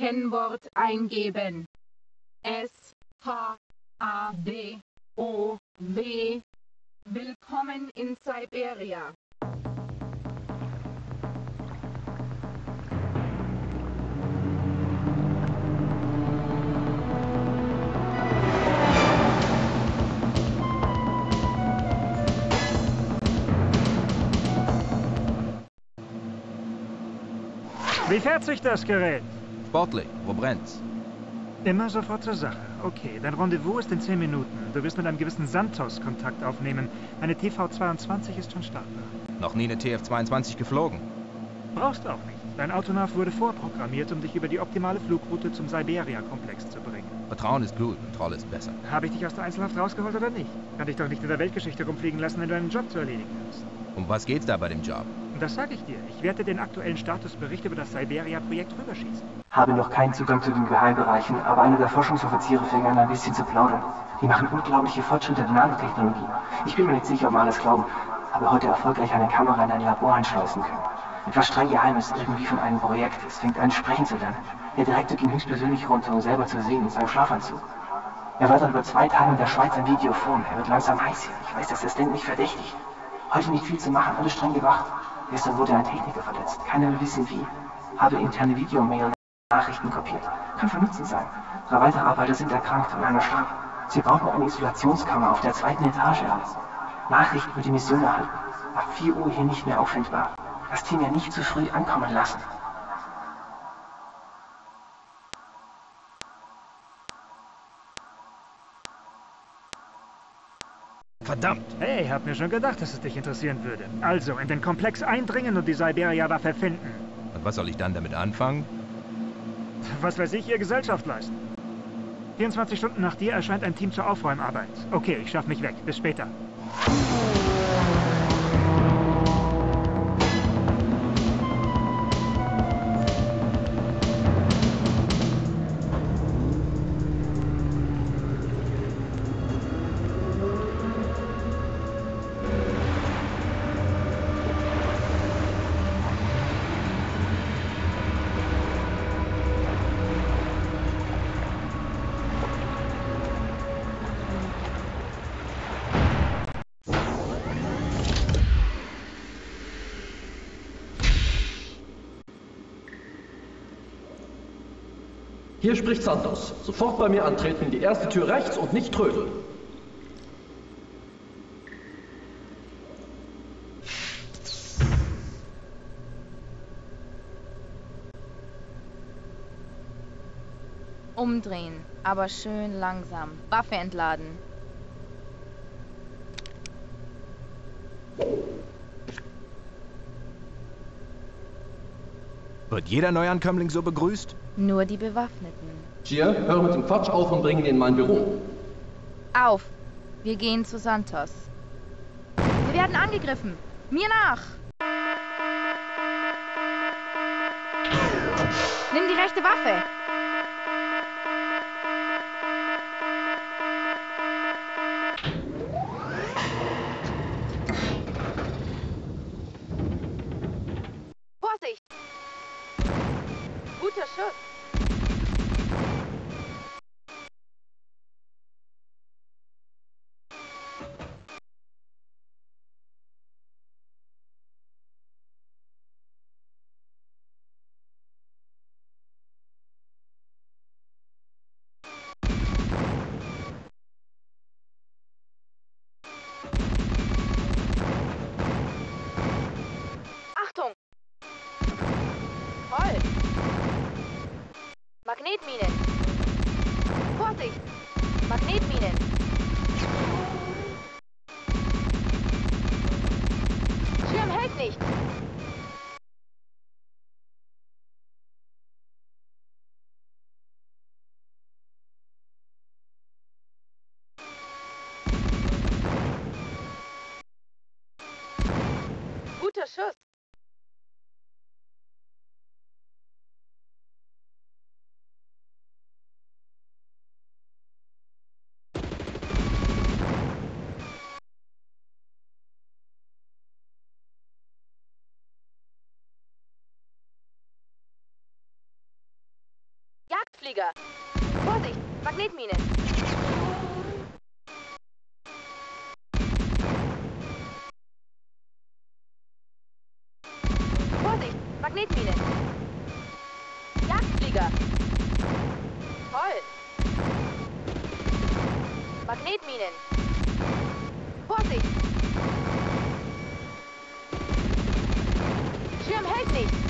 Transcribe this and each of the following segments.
Kennwort eingeben. S H A D O W. Willkommen in Siberia. Wie fährt sich das Gerät? Sportlich, wo brennt's? Immer sofort zur Sache. Okay, dein Rendezvous ist in 10 Minuten. Du wirst mit einem gewissen Santos Kontakt aufnehmen. Eine TV-22 ist schon startbar. Noch nie eine TF-22 geflogen. Brauchst auch nicht. Dein Autonav wurde vorprogrammiert, um dich über die optimale Flugroute zum Siberia-Komplex zu bringen. Vertrauen ist gut, Kontrolle ist besser. Habe ich dich aus der Einzelhaft rausgeholt oder nicht? Kann dich doch nicht in der Weltgeschichte rumfliegen lassen, wenn du einen Job zu erledigen hast. Um was geht's da bei dem Job? Das sage ich dir. Ich werde den aktuellen Statusbericht über das Siberia-Projekt rüberschießen. Habe noch keinen Zugang zu den Geheimbereichen, aber einer der Forschungsoffiziere fing an, ein bisschen zu plaudern. Die machen unglaubliche Fortschritte der Nanotechnologie. Ich bin mir nicht sicher, ob wir alles glauben. Habe heute erfolgreich eine Kamera in ein Labor einschleusen können. Etwas streng Geheimes, irgendwie von einem Projekt. Es fängt an, sprechen zu lernen. Der Direktor ging höchstpersönlich runter, um selber zu sehen, in seinem Schlafanzug. Er war dann über zwei Tage in der Schweiz am Videophon. Er wird langsam heiß hier. Ich weiß, das Assistent mich verdächtig. Heute nicht viel zu machen, alles streng gewacht. Gestern wurde ein Techniker verletzt. Keiner will wissen wie. Habe interne Videomail-Nachrichten kopiert. Kann von Nutzen sein. Drei weitere Arbeiter sind erkrankt und einer starb. Sie brauchen eine Isolationskammer auf der zweiten Etage. Nachrichten über die Mission erhalten. Ab 4 Uhr hier nicht mehr auffindbar. Das Team ja nicht zu früh ankommen lassen. Verdammt! Hey, hab mir schon gedacht, dass es dich interessieren würde. Also, in den Komplex eindringen und die Siberia-Waffe finden. Und was soll ich dann damit anfangen? Was weiß ich, ihr Gesellschaft leisten. 24 Stunden nach dir erscheint ein Team zur Aufräumarbeit. Okay, ich schaff mich weg. Bis später. Hier spricht Santos. Sofort bei mir antreten, die erste Tür rechts und nicht trödeln. Umdrehen, aber schön langsam. Waffe entladen. Wird jeder Neuankömmling so begrüßt? Nur die Bewaffneten. Gia, höre mit dem Quatsch auf und bring ihn in mein Büro. Auf! Wir gehen zu Santos. Wir werden angegriffen! Mir nach! Nimm die rechte Waffe! Jagdflieger! Vorsicht! Magnetmine! Vorsicht! Magnetmine! Jagdflieger! Toll! Magnetminen! Vorsicht! Schirm hält nicht!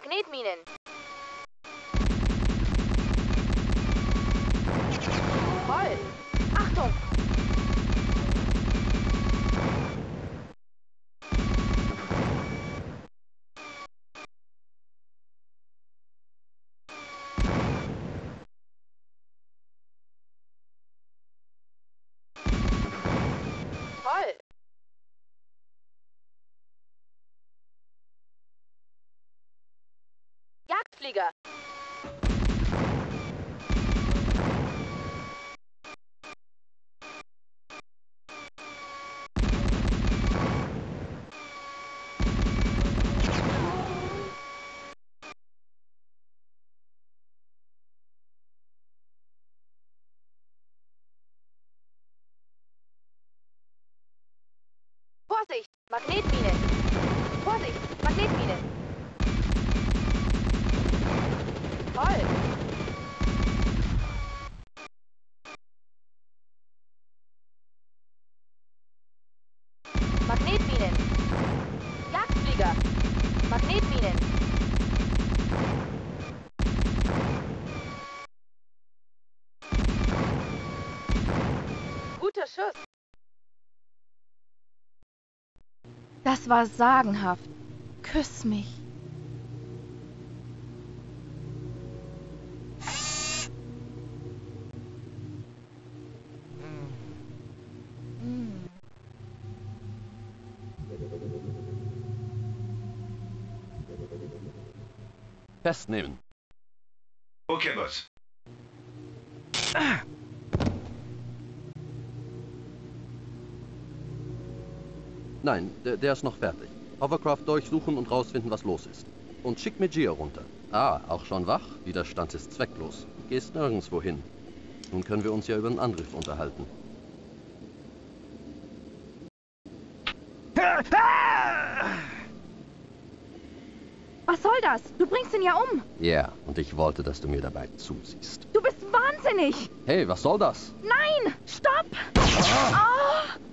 Magnetminen! Voll! Das war sagenhaft. Küss mich. Festnehmen. Okay, Boss. Nein, der, der ist noch fertig. Hovercraft durchsuchen und rausfinden, was los ist. Und schick mir Gio runter. Ah, auch schon wach? Widerstand ist zwecklos. Gehst nirgendwo hin. Nun können wir uns ja über den Angriff unterhalten. Was soll das? Du bringst ihn ja um. Ja, und ich wollte, dass du mir dabei zusiehst. Du bist wahnsinnig. Hey, was soll das? Nein! Stopp! Ah! Mist.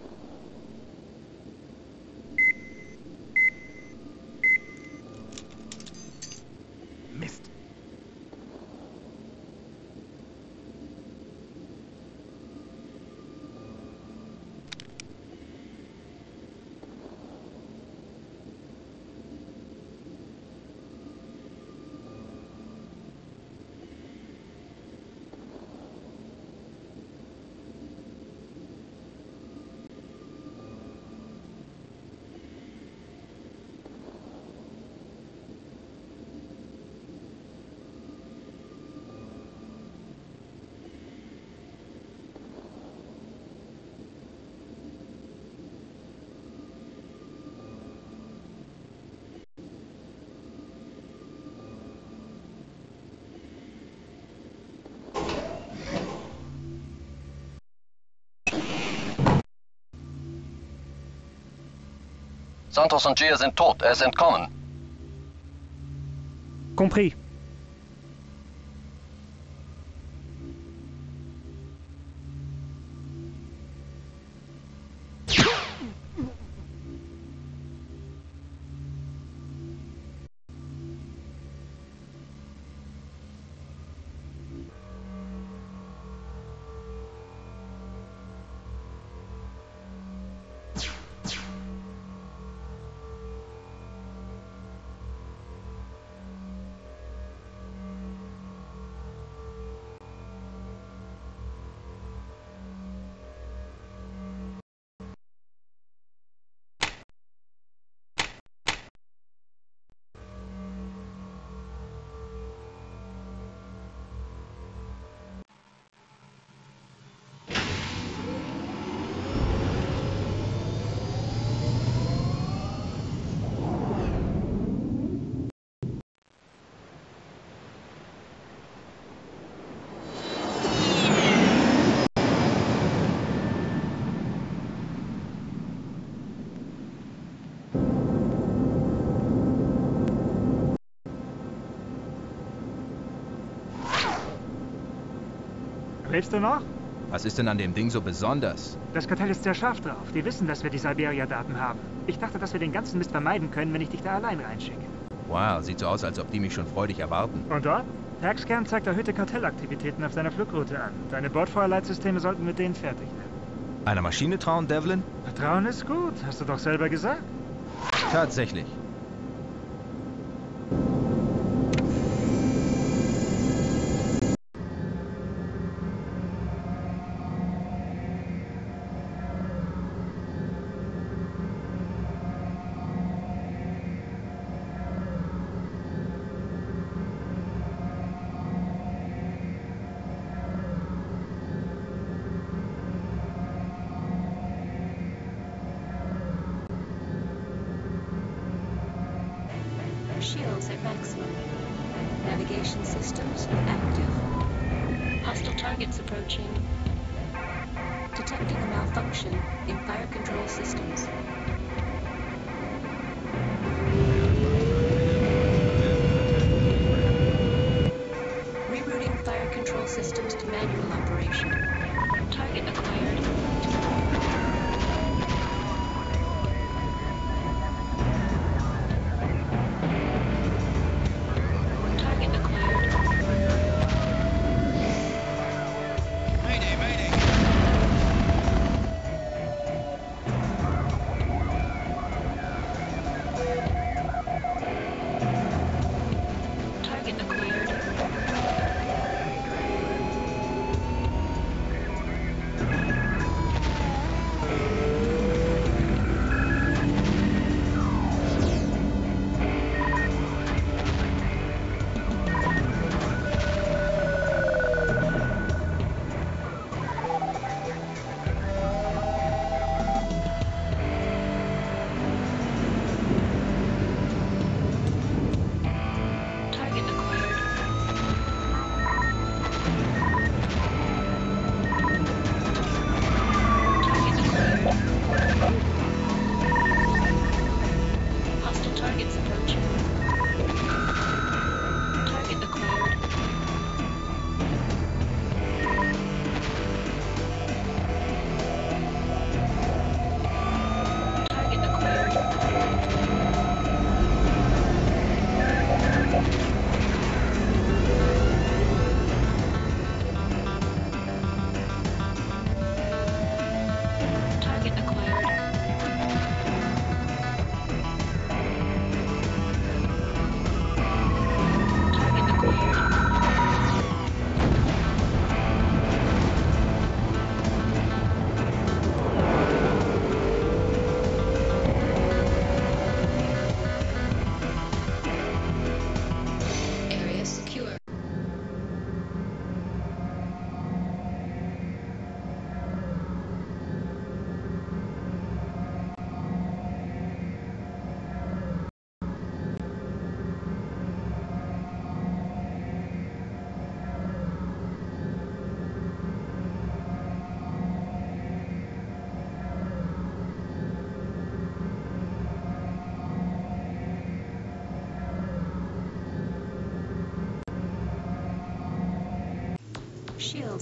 Santos und Gia sind tot. Er ist entkommen. Compris. Lebst du noch? Was ist denn an dem Ding so besonders? Das Kartell ist sehr scharf drauf. Die wissen, dass wir die Siberia-Daten haben. Ich dachte, dass wir den ganzen Mist vermeiden können, wenn ich dich da allein reinschicke. Wow, sieht so aus, als ob die mich schon freudig erwarten. Und dort? Tagscan zeigt erhöhte Kartellaktivitäten auf seiner Flugroute an. Deine Bordfeuerleitsysteme sollten mit denen fertig werden. Einer Maschine trauen, Devlin? Vertrauen ist gut, hast du doch selber gesagt. Tatsächlich.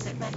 it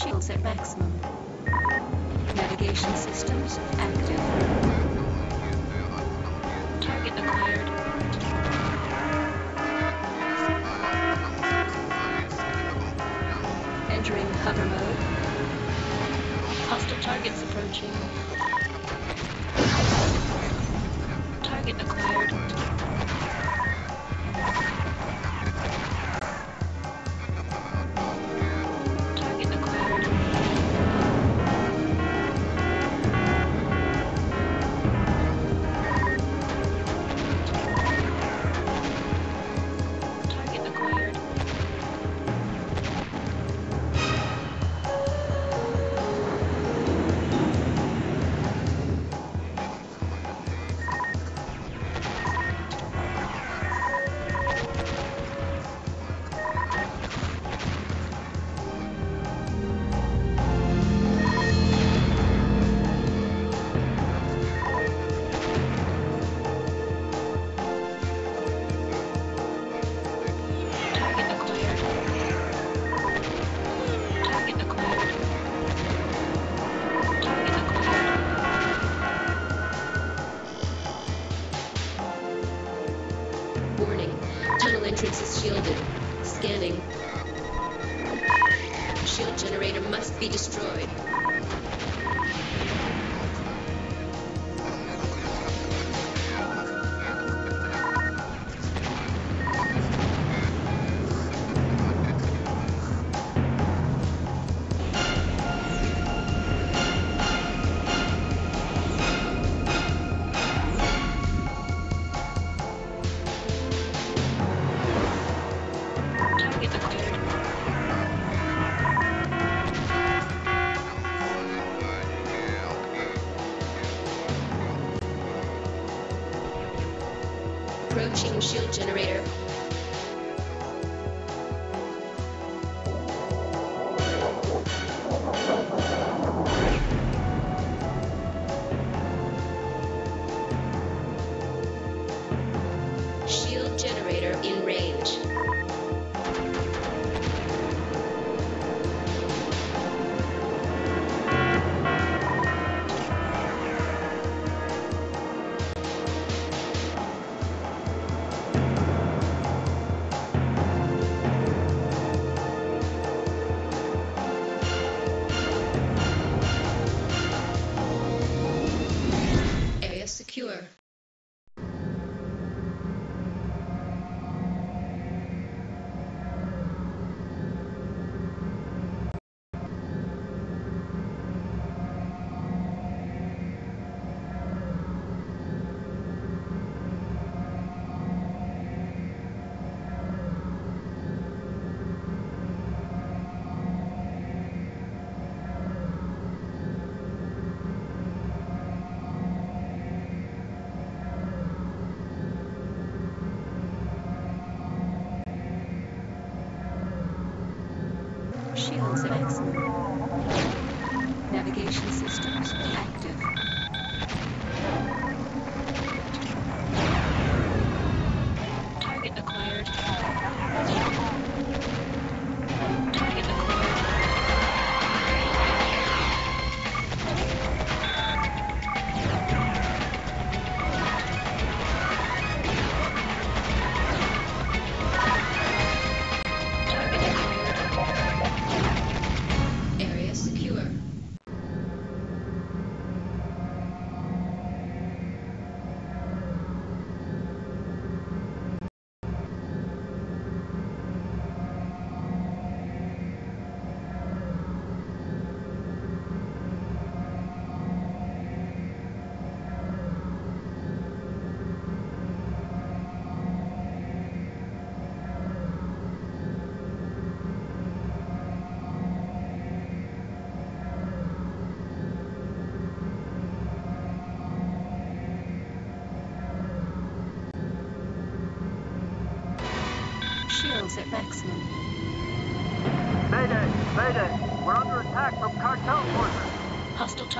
shields at maximum. Navigation systems active. Target acquired. Entering hover mode. Hostile targets approaching. Target acquired.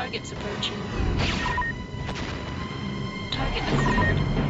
Targets approaching. Target acquired.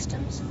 Systems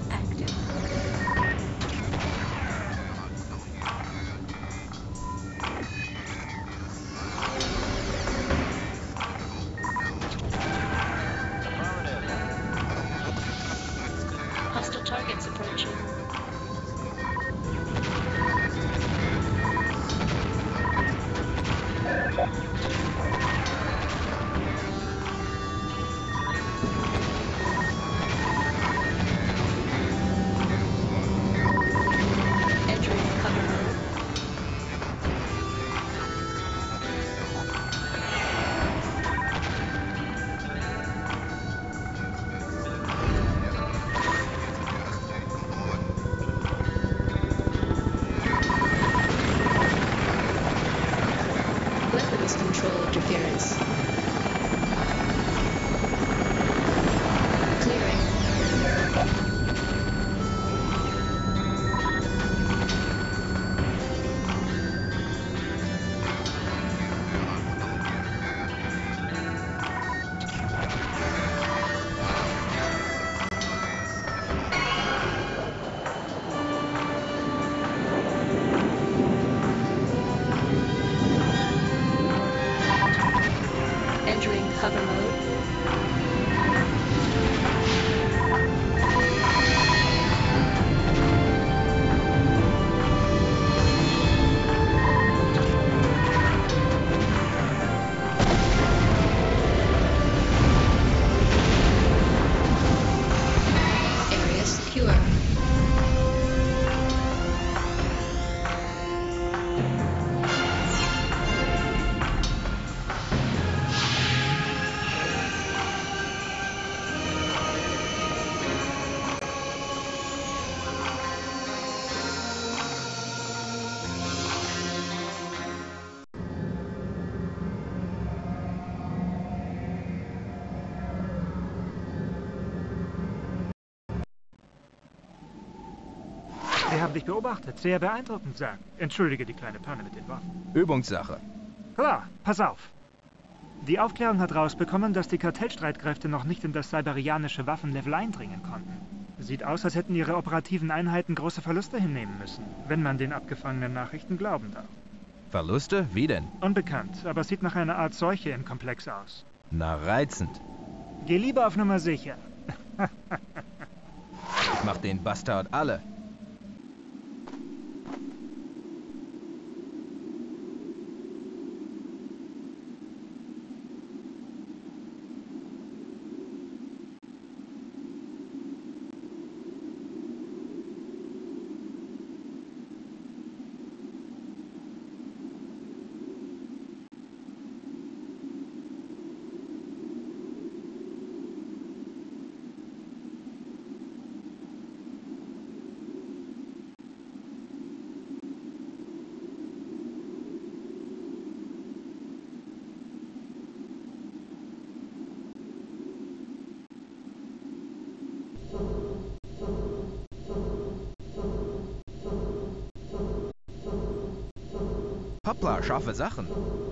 haben dich beobachtet. Sehr beeindruckend, Zack. Entschuldige die kleine Panne mit den Waffen. Übungssache. Klar, pass auf. Die Aufklärung hat rausbekommen, dass die Kartellstreitkräfte noch nicht in das siberianische Waffenlevel eindringen konnten. Sieht aus, als hätten ihre operativen Einheiten große Verluste hinnehmen müssen, wenn man den abgefangenen Nachrichten glauben darf. Verluste? Wie denn? Unbekannt, aber sieht nach einer Art Seuche im Komplex aus. Na, reizend. Geh lieber auf Nummer sicher. Ich mach den Bastard alle. Hoppla, scharfe Sachen.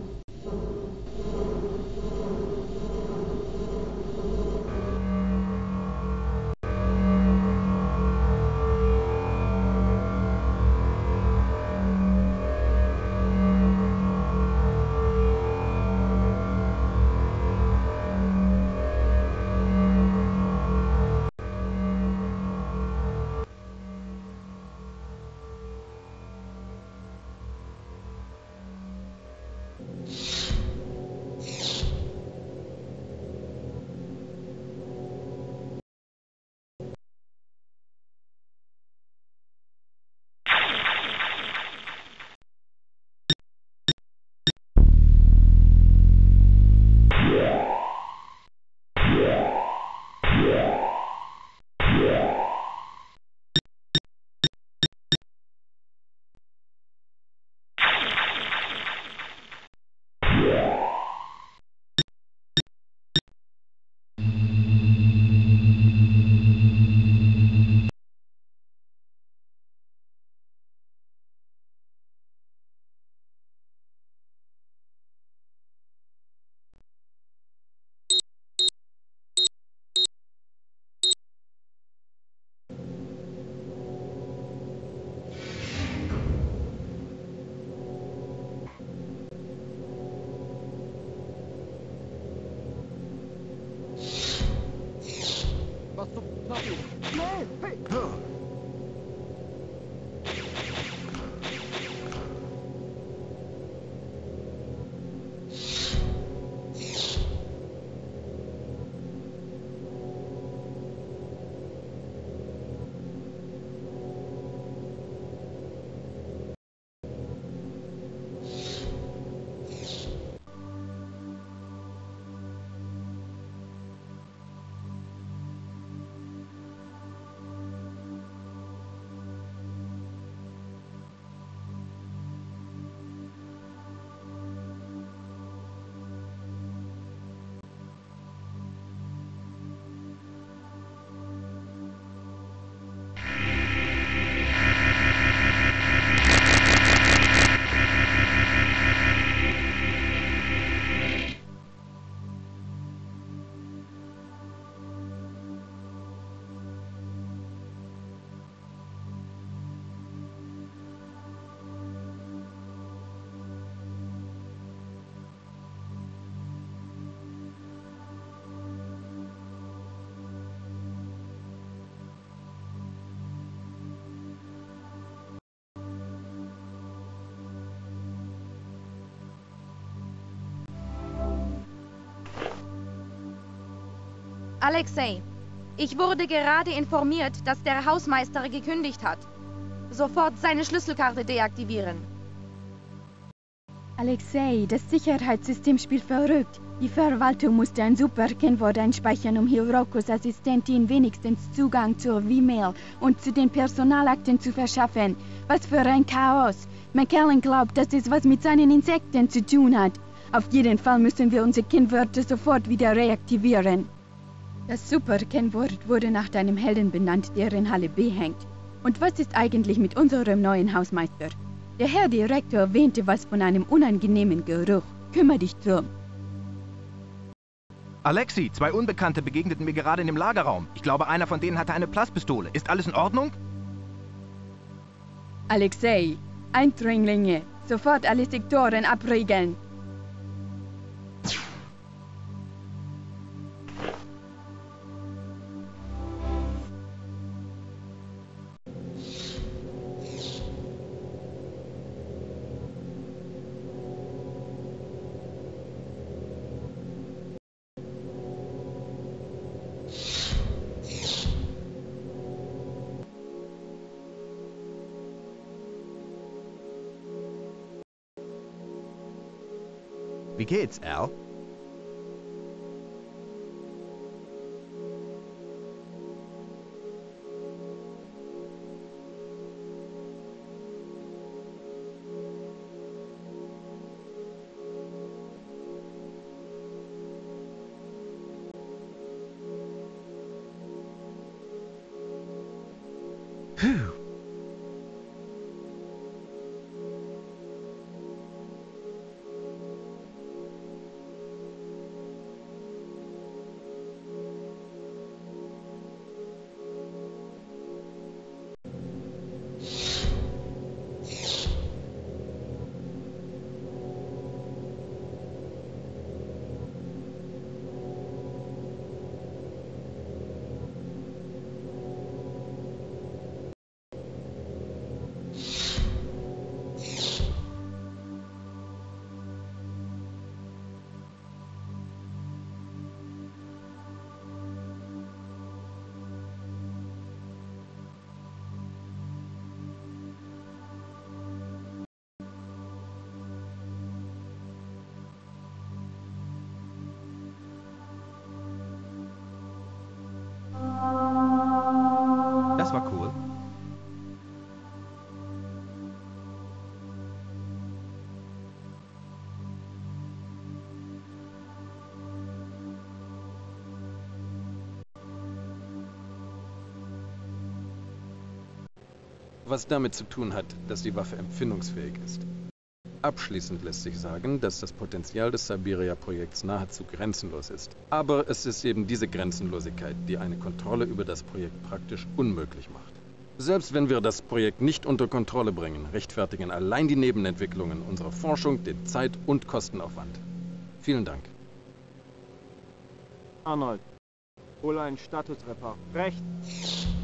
Alexei, ich wurde gerade informiert, dass der Hausmeister gekündigt hat. Sofort seine Schlüsselkarte deaktivieren. Alexei, das Sicherheitssystem spielt verrückt. Die Verwaltung musste ein super Kennwort einspeichern, um Hirokos Assistentin wenigstens Zugang zur V-Mail und zu den Personalakten zu verschaffen. Was für ein Chaos. McKellen glaubt, dass es was mit seinen Insekten zu tun hat. Auf jeden Fall müssen wir unsere Kennwörter sofort wieder reaktivieren. Das Super-Kennwort wurde nach deinem Helden benannt, der in Halle B hängt. Und was ist eigentlich mit unserem neuen Hausmeister? Der Herr Direktor erwähnte was von einem unangenehmen Geruch. Kümmer dich drum. Alexi, zwei Unbekannte begegneten mir gerade in dem Lagerraum. Ich glaube, einer von denen hatte eine Plasspistole. Ist alles in Ordnung? Alexei, Eindringlinge, sofort alle Sektoren abriegeln. Wie geht's, Al? Puh. Was damit zu tun hat, dass die Waffe empfindungsfähig ist. Abschließend lässt sich sagen, dass das Potenzial des Siberia-Projekts nahezu grenzenlos ist. Aber es ist eben diese Grenzenlosigkeit, die eine Kontrolle über das Projekt praktisch unmöglich macht. Selbst wenn wir das Projekt nicht unter Kontrolle bringen, rechtfertigen allein die Nebenentwicklungen unserer Forschung den Zeit- und Kostenaufwand. Vielen Dank. Arnold, hol einen Statusreport. Rechts.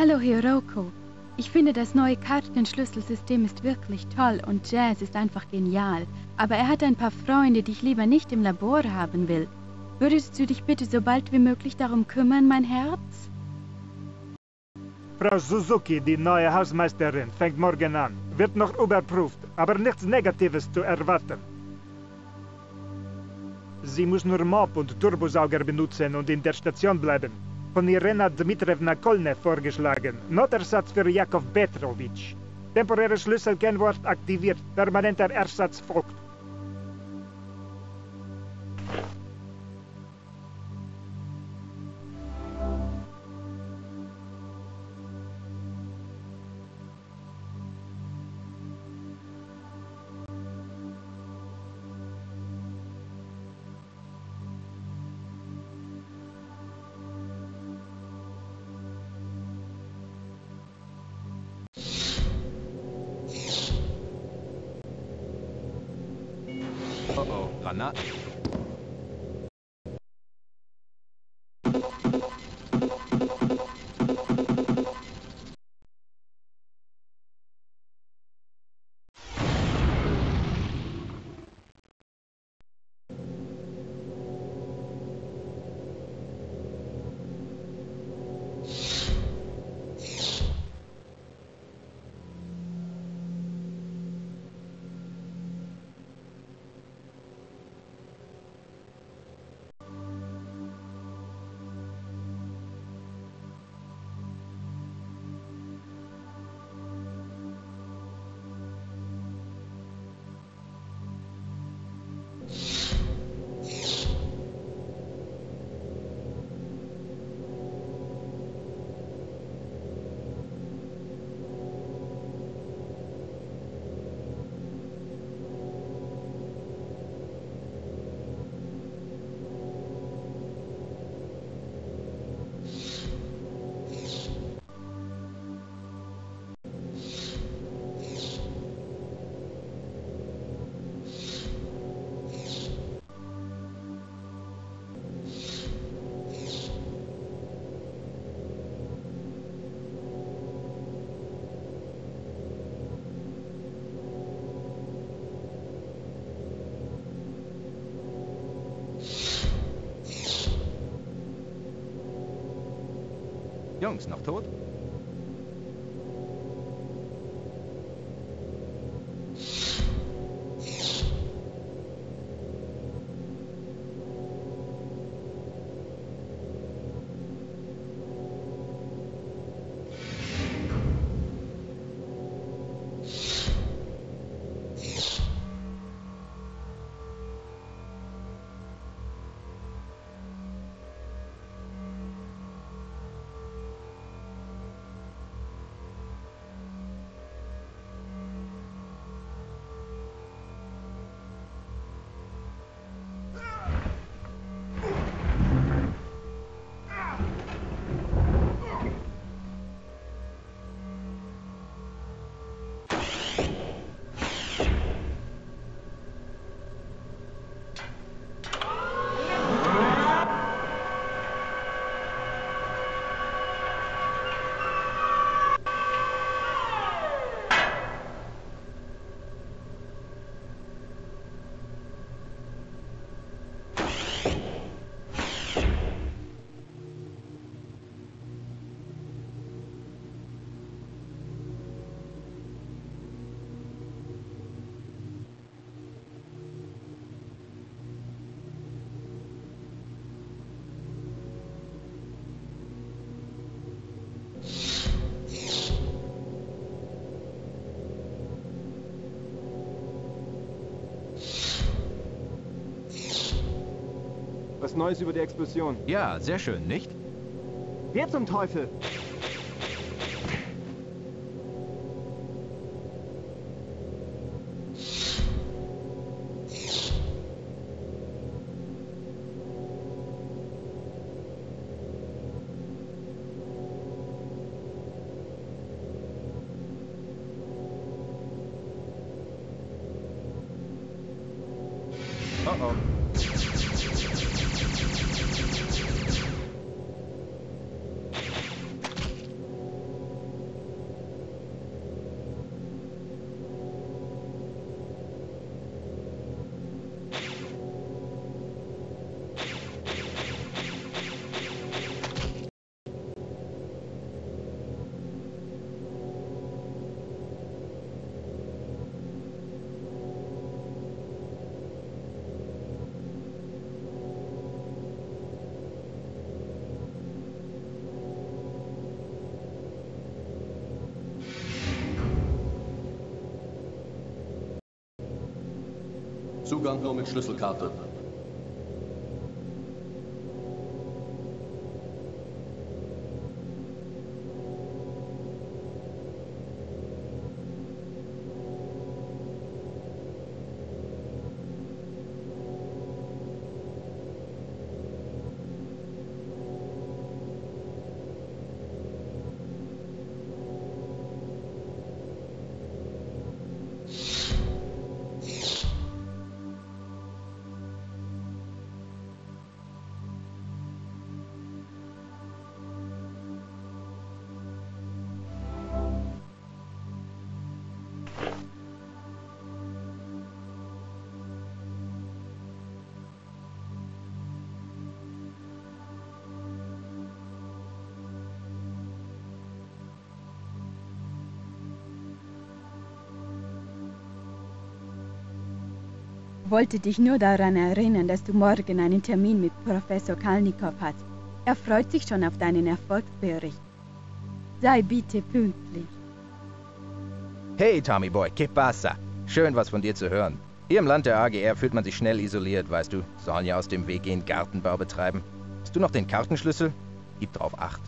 Hallo Hiroko. Ich finde, das neue Kartenschlüsselsystem ist wirklich toll und Jazz ist einfach genial. Aber er hat ein paar Freunde, die ich lieber nicht im Labor haben will. Würdest du dich bitte so bald wie möglich darum kümmern, mein Herz? Frau Suzuki, die neue Hausmeisterin, fängt morgen an. Wird noch überprüft, aber nichts Negatives zu erwarten. Sie muss nur Mop und Turbosauger benutzen und in der Station bleiben. Von Irena Dmitrievna Kolne vorgeschlagen. Notersatz für Jakov Petrovic. Temporäres Schlüsselkennwort aktiviert. Permanenter Ersatz folgt. Jungs, noch tot? Neues über die Explosion? Ja, sehr schön, nicht? Wer zum Teufel? Zugang nur mit Schlüsselkarte. Wollte dich nur daran erinnern, dass du morgen einen Termin mit Professor Kalnikow hast. Er freut sich schon auf deinen Erfolgsbericht. Sei bitte pünktlich. Hey, Tommy Boy, que pasa? Schön, was von dir zu hören. Hier im Land der AGR fühlt man sich schnell isoliert, weißt du. Sollen ja aus dem Weg gehen Gartenbau betreiben. Hast du noch den Kartenschlüssel? Gib drauf Acht.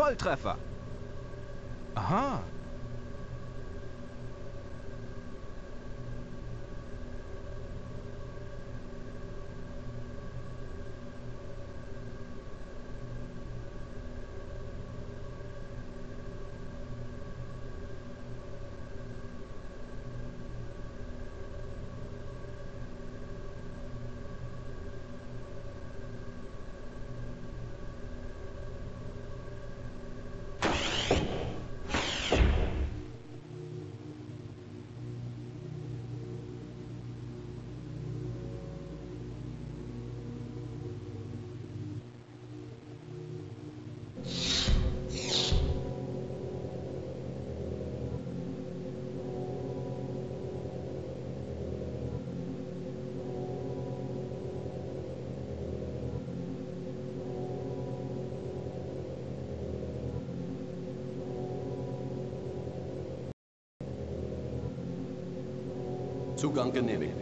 Volltreffer. Aha. Zugang genehmigt.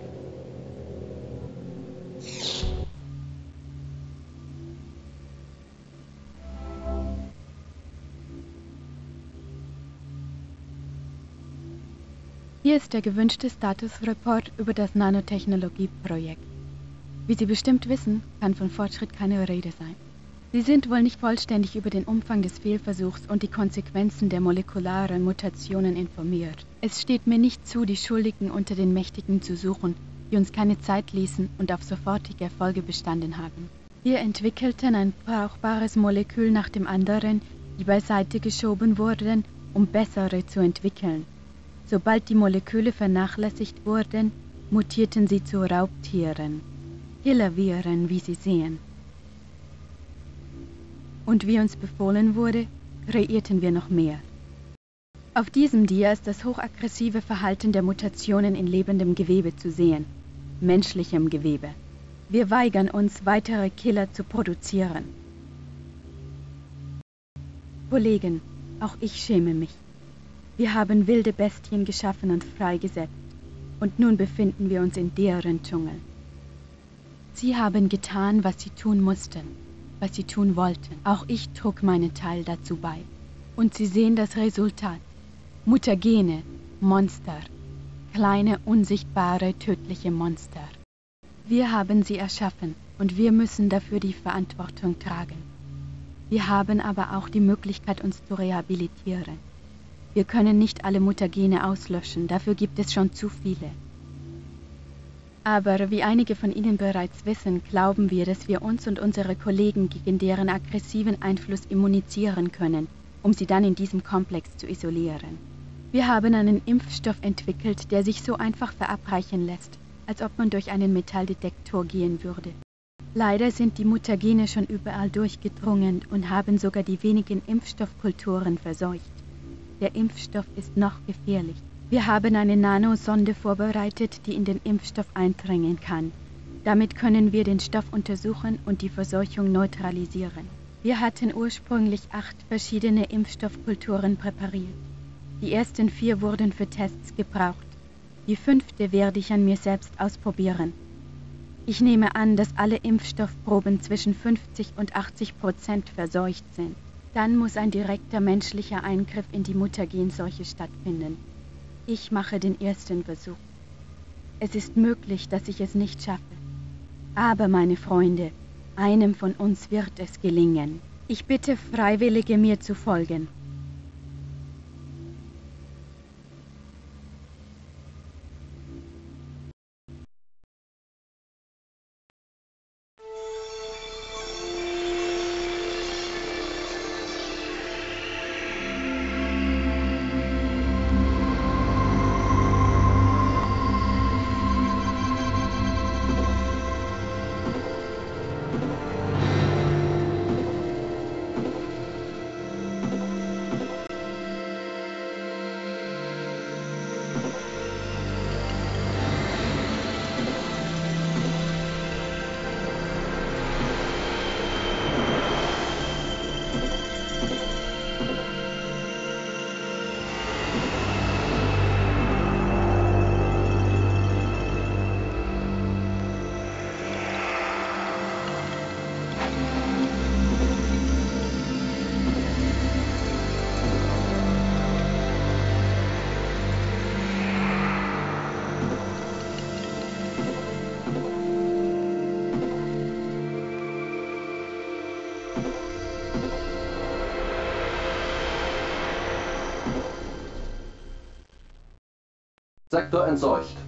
Hier ist der gewünschte Statusreport über das Nanotechnologieprojekt. Wie Sie bestimmt wissen, kann von Fortschritt keine Rede sein. Sie sind wohl nicht vollständig über den Umfang des Fehlversuchs und die Konsequenzen der molekularen Mutationen informiert. Es steht mir nicht zu, die Schuldigen unter den Mächtigen zu suchen, die uns keine Zeit ließen und auf sofortige Erfolge bestanden haben. Wir entwickelten ein brauchbares Molekül nach dem anderen, die beiseite geschoben wurden, um bessere zu entwickeln. Sobald die Moleküle vernachlässigt wurden, mutierten sie zu Raubtieren. Killer-Viren, wie Sie sehen. Und wie uns befohlen wurde, kreierten wir noch mehr. Auf diesem Dia ist das hochaggressive Verhalten der Mutationen in lebendem Gewebe zu sehen, menschlichem Gewebe. Wir weigern uns, weitere Killer zu produzieren. Kollegen, auch ich schäme mich. Wir haben wilde Bestien geschaffen und freigesetzt, und nun befinden wir uns in deren Dschungel. Sie haben getan, was sie tun mussten, was sie tun wollten. Auch ich trug meinen Teil dazu bei. Und Sie sehen das Resultat. Mutagene, Monster. Kleine, unsichtbare, tödliche Monster. Wir haben sie erschaffen und wir müssen dafür die Verantwortung tragen. Wir haben aber auch die Möglichkeit, uns zu rehabilitieren. Wir können nicht alle Mutagene auslöschen, dafür gibt es schon zu viele. Aber wie einige von Ihnen bereits wissen, glauben wir, dass wir uns und unsere Kollegen gegen deren aggressiven Einfluss immunisieren können, um sie dann in diesem Komplex zu isolieren. Wir haben einen Impfstoff entwickelt, der sich so einfach verabreichen lässt, als ob man durch einen Metalldetektor gehen würde. Leider sind die Mutagene schon überall durchgedrungen und haben sogar die wenigen Impfstoffkulturen verseucht. Der Impfstoff ist noch gefährlich. Wir haben eine Nanosonde vorbereitet, die in den Impfstoff eindringen kann. Damit können wir den Stoff untersuchen und die Verseuchung neutralisieren. Wir hatten ursprünglich acht verschiedene Impfstoffkulturen präpariert. Die ersten vier wurden für Tests gebraucht. Die fünfte werde ich an mir selbst ausprobieren. Ich nehme an, dass alle Impfstoffproben zwischen 50 und 80 Prozent verseucht sind. Dann muss ein direkter menschlicher Eingriff in die Mutagenseuche stattfinden. Ich mache den ersten Versuch. Es ist möglich, dass ich es nicht schaffe. Aber, meine Freunde, einem von uns wird es gelingen. Ich bitte Freiwillige, mir zu folgen. Sektor entseucht.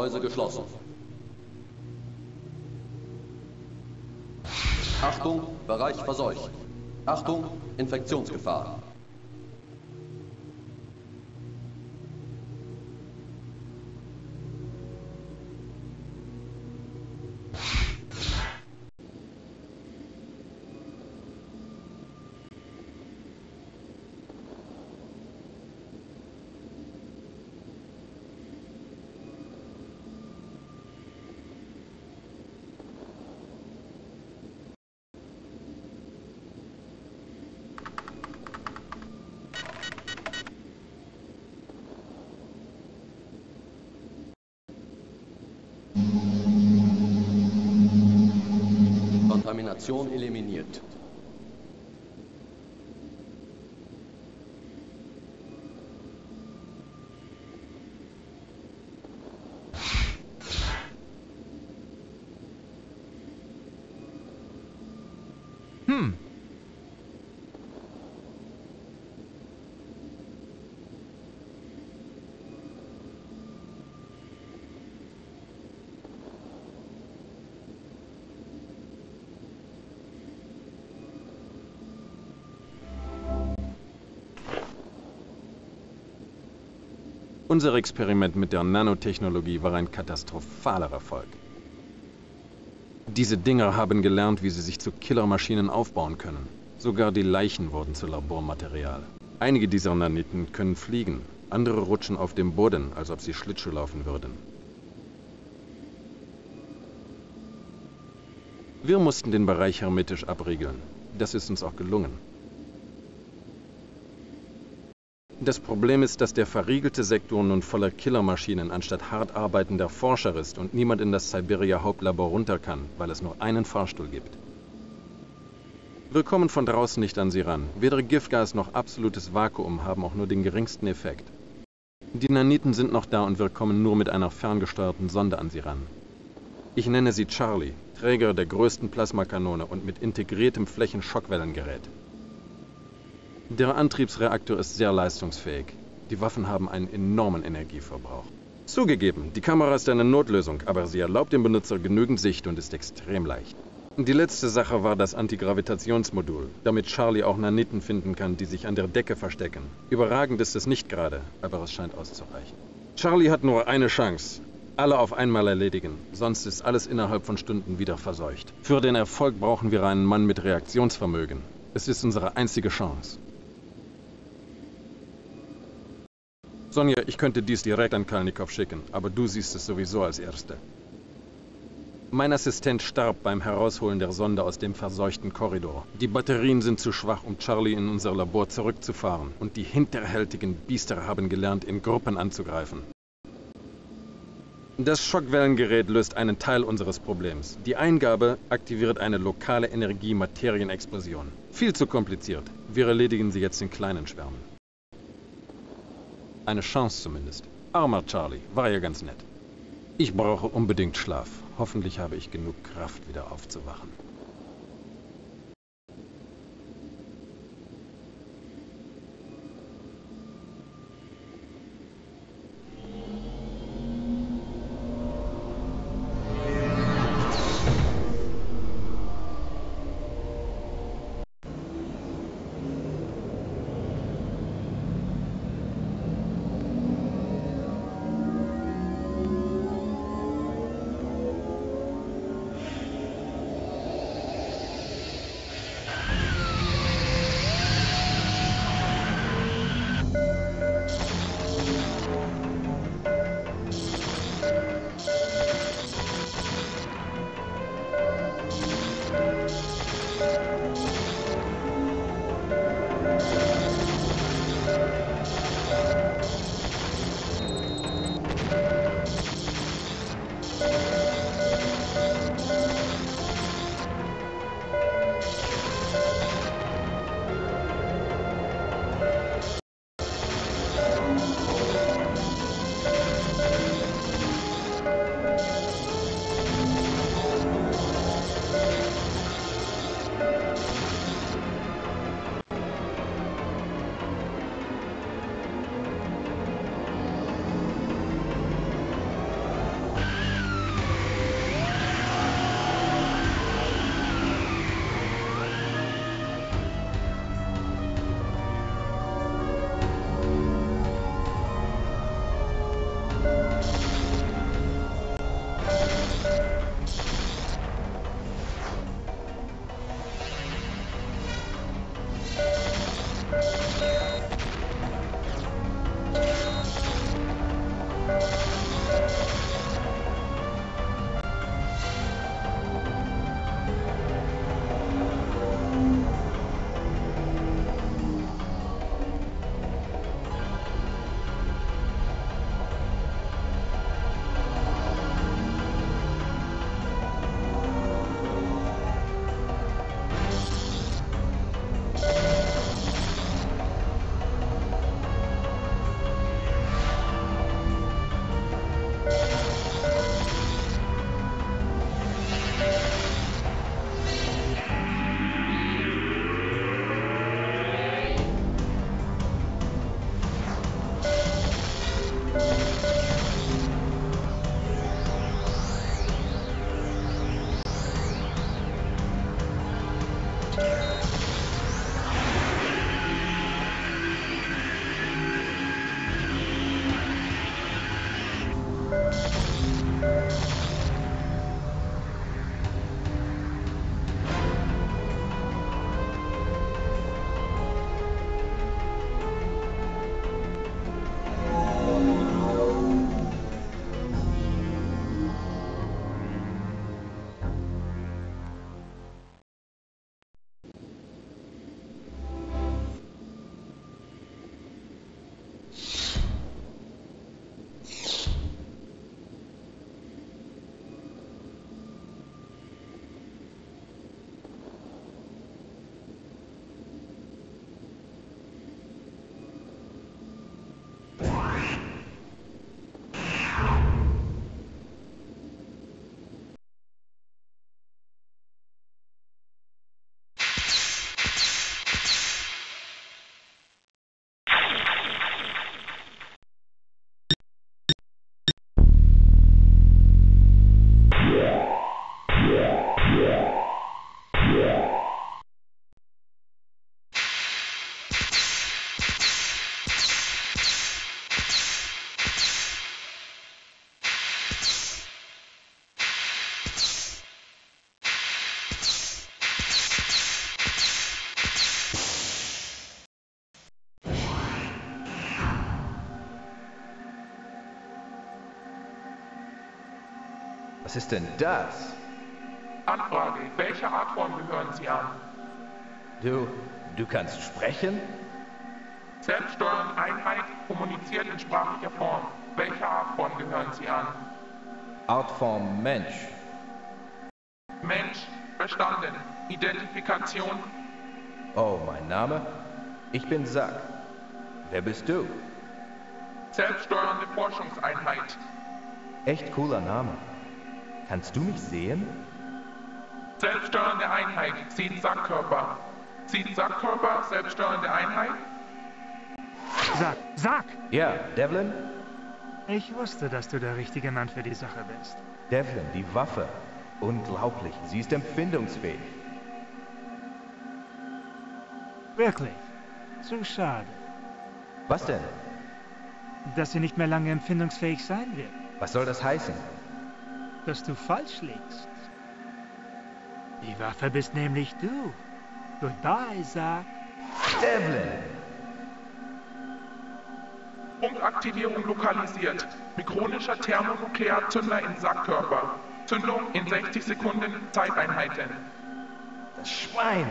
Schleuse geschlossen. Achtung, Bereich verseucht. Achtung, Infektionsgefahr. Kontamination eliminiert. Unser Experiment mit der Nanotechnologie war ein katastrophaler Erfolg. Diese Dinger haben gelernt, wie sie sich zu Killermaschinen aufbauen können. Sogar die Leichen wurden zu Labormaterial. Einige dieser Naniten können fliegen, andere rutschen auf dem Boden, als ob sie Schlittschuh laufen würden. Wir mussten den Bereich hermetisch abriegeln. Das ist uns auch gelungen. Das Problem ist, dass der verriegelte Sektor nun voller Killermaschinen anstatt hart arbeitender Forscher ist und niemand in das Siberia Hauptlabor runter kann, weil es nur einen Fahrstuhl gibt. Wir kommen von draußen nicht an sie ran. Weder Giftgas noch absolutes Vakuum haben auch nur den geringsten Effekt. Die Naniten sind noch da und wir kommen nur mit einer ferngesteuerten Sonde an sie ran. Ich nenne sie Charlie, Träger der größten Plasmakanone und mit integriertem Flächenschockwellengerät. Der Antriebsreaktor ist sehr leistungsfähig. Die Waffen haben einen enormen Energieverbrauch. Zugegeben, die Kamera ist eine Notlösung, aber sie erlaubt dem Benutzer genügend Sicht und ist extrem leicht. Die letzte Sache war das Antigravitationsmodul, damit Charlie auch Naniten finden kann, die sich an der Decke verstecken. Überragend ist es nicht gerade, aber es scheint auszureichen. Charlie hat nur eine Chance. Alle auf einmal erledigen, sonst ist alles innerhalb von Stunden wieder verseucht. Für den Erfolg brauchen wir einen Mann mit Reaktionsvermögen. Es ist unsere einzige Chance. Sonja, ich könnte dies direkt an Kalnikow schicken, aber du siehst es sowieso als Erste. Mein Assistent starb beim Herausholen der Sonde aus dem verseuchten Korridor. Die Batterien sind zu schwach, um Charlie in unser Labor zurückzufahren. Und die hinterhältigen Biester haben gelernt, in Gruppen anzugreifen. Das Schockwellengerät löst einen Teil unseres Problems. Die Eingabe aktiviert eine lokale Energie-Materienexplosion. Viel zu kompliziert. Wir erledigen sie jetzt in kleinen Schwärmen. Eine Chance zumindest. Armer Charlie, war ja ganz nett. Ich brauche unbedingt Schlaf. Hoffentlich habe ich genug Kraft, wieder aufzuwachen. Denn das? Anfrage. Welcher Artform gehören Sie an? Du, du kannst sprechen? Selbststeuernde Einheit kommuniziert in sprachlicher Form. Welcher Artform gehören Sie an? Artform Mensch. Mensch. Verstanden. Identifikation. Oh, mein Name? Ich bin Zack. Wer bist du? Selbststeuernde Forschungseinheit. Echt cooler Name. Kannst du mich sehen? Selbststeuernde Einheit. Sieht Sackkörper. Sieht Sackkörper selbststeuernde Einheit? Sag, sag! Ja, Devlin? Ich wusste, dass du der richtige Mann für die Sache bist. Devlin, die Waffe. Unglaublich, sie ist empfindungsfähig. Wirklich. Zu schade. Was denn? Dass sie nicht mehr lange empfindungsfähig sein wird. Was soll das heißen? Dass du falsch liegst. Die Waffe bist nämlich du. Goodbye, Zack. Devlin! Punktaktivierung lokalisiert. Mikronischer Thermonuklearzünder in Sackkörper. Zündung in 60 Sekunden Zeiteinheiten. Das Schwein!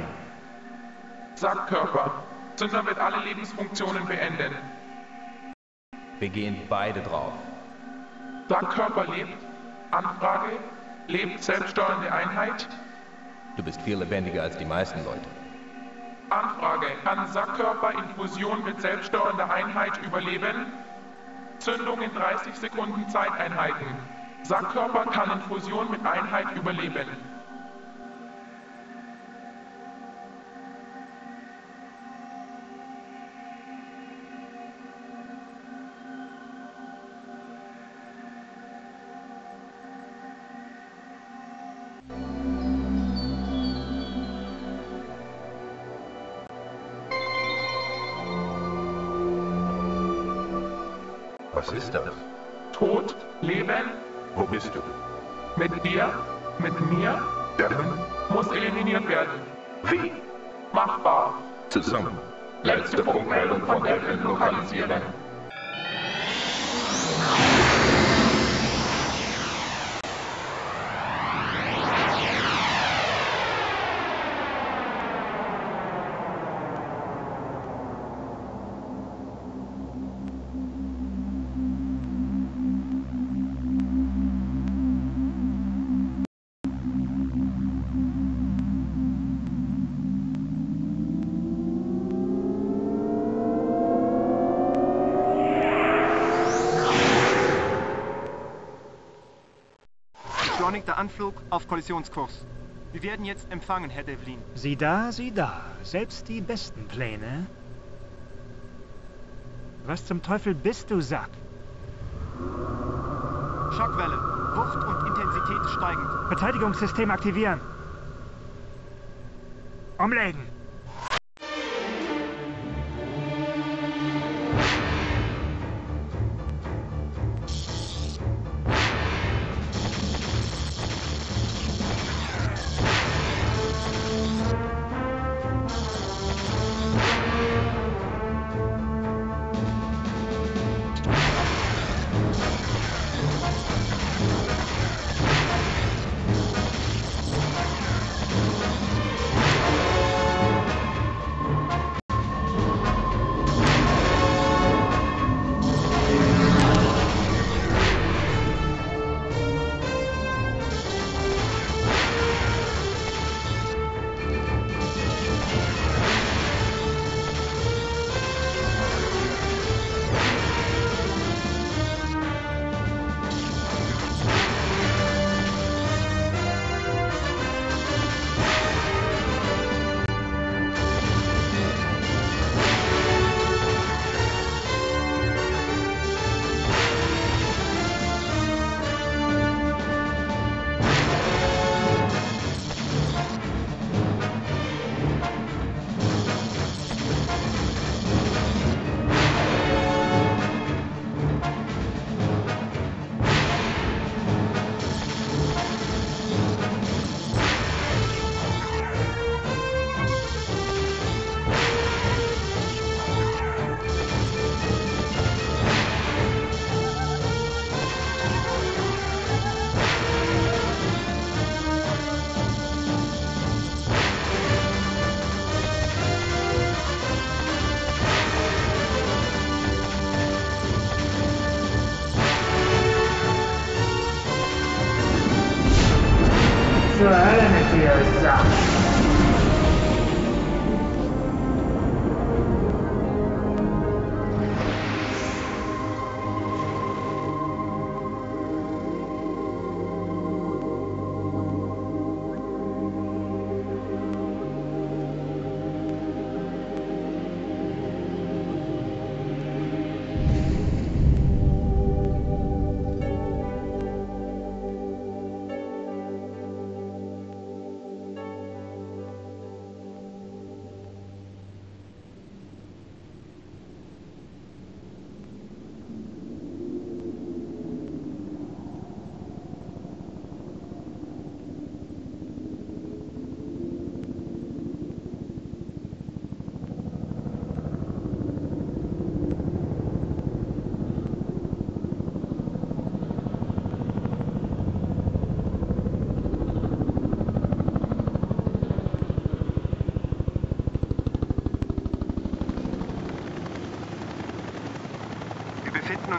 Sackkörper. Zünder wird alle Lebensfunktionen beenden. Wir gehen beide drauf. Sackkörper lebt. Anfrage. Lebt selbststeuernde Einheit. Du bist viel lebendiger als die meisten Leute. Anfrage. Kann Sackkörper in Fusion mit selbststeuernder Einheit überleben? Zündung in 30 Sekunden Zeiteinheiten. Sackkörper kann in Fusion mit Einheit überleben. Beschleunigter Anflug auf Kollisionskurs. Wir werden jetzt empfangen, Herr Devlin. Sieh da, sieh da. Selbst die besten Pläne. Was zum Teufel bist du, Sack? Schockwelle. Wucht und Intensität steigend. Verteidigungssystem aktivieren. Umlegen.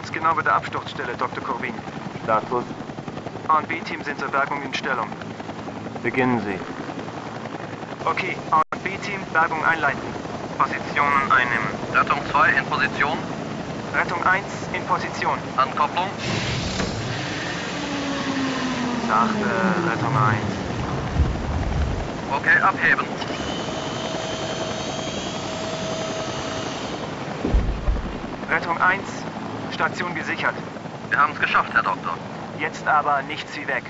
Uns genau bei der Absturzstelle, Dr. Corbin. Status? A und B-Team sind zur Bergung in Stellung. Beginnen Sie. Okay, A und B-Team, Bergung einleiten. Positionen einnehmen. Rettung 2 in Position. Rettung 1 in Position. Ankopplung. Sachte, Rettung 1. Okay, abheben. Rettung 1, Station gesichert. Wir haben es geschafft, Herr Doktor. Jetzt aber nichts wie weg.